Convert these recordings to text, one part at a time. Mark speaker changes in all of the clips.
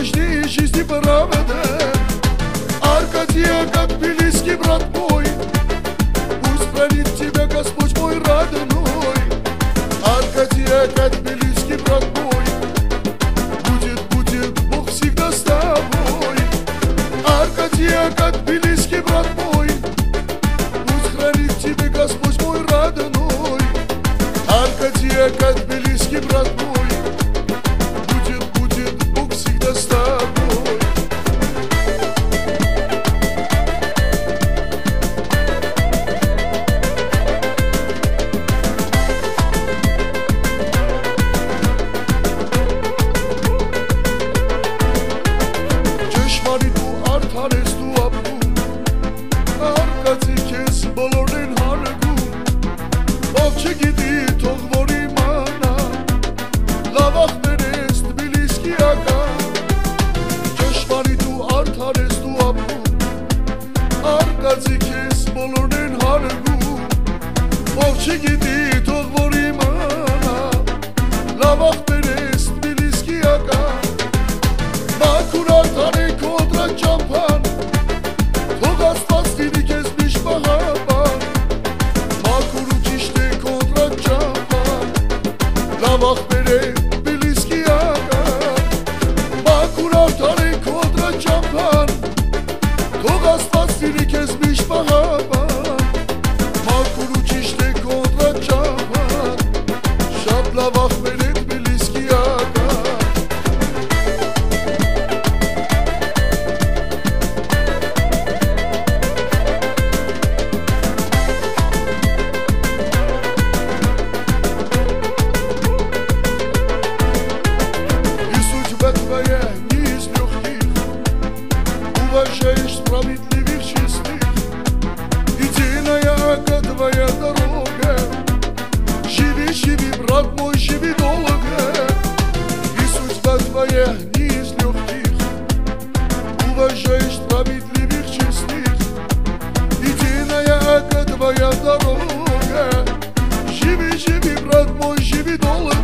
Speaker 1: надежде и жизни правда Аркадия, как близкий брат мой Пусть хранит тебя Господь мой родной. Аркадия, как близкий брат мой Будет, будет Бог всегда с тобой. Аркадия, как близкий брат мой Пусть хранит тебя Господь мой родной. Аркадия, как близкий брат мой չգիտի թող որ իմանա լավ ախտերես Թբիլիսկիակա Բաքուրան տանի կոտրան ճամփան թող աստված լինի քեզ միշտ մահապան Բաքուրու ճիշտ է կոտրան ճամփան լավ ախտերես Թբիլիսկիակա Բաքուրան տանի կոտրան ճամփան թող աստված більше справедливих чесних, единая одна твоя дорога. Живи, живи, брат мой, живи долго.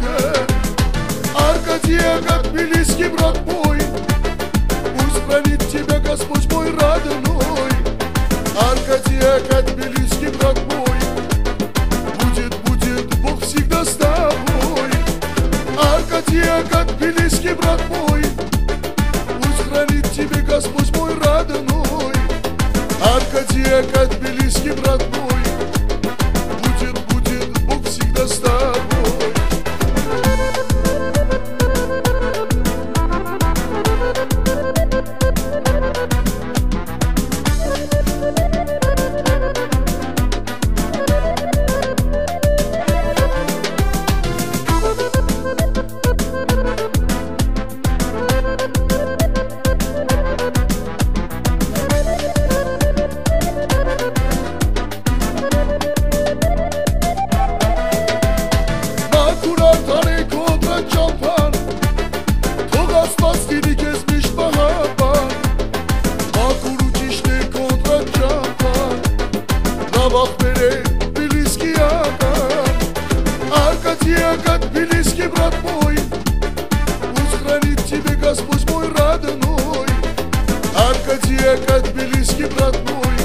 Speaker 1: Аркадия, как близкий брат мой, пусть хранит тебя Господь мой родной. Аркадия, как близкий брат мой, будет, будет Бог всегда с тобой. Аркадия, как близкий брат мой, Олег, от Тбилисский брат. Россия, как близкий брат мой, Пусть хранит тебе Господь мой родной. Аркадия, как близкий брат мой,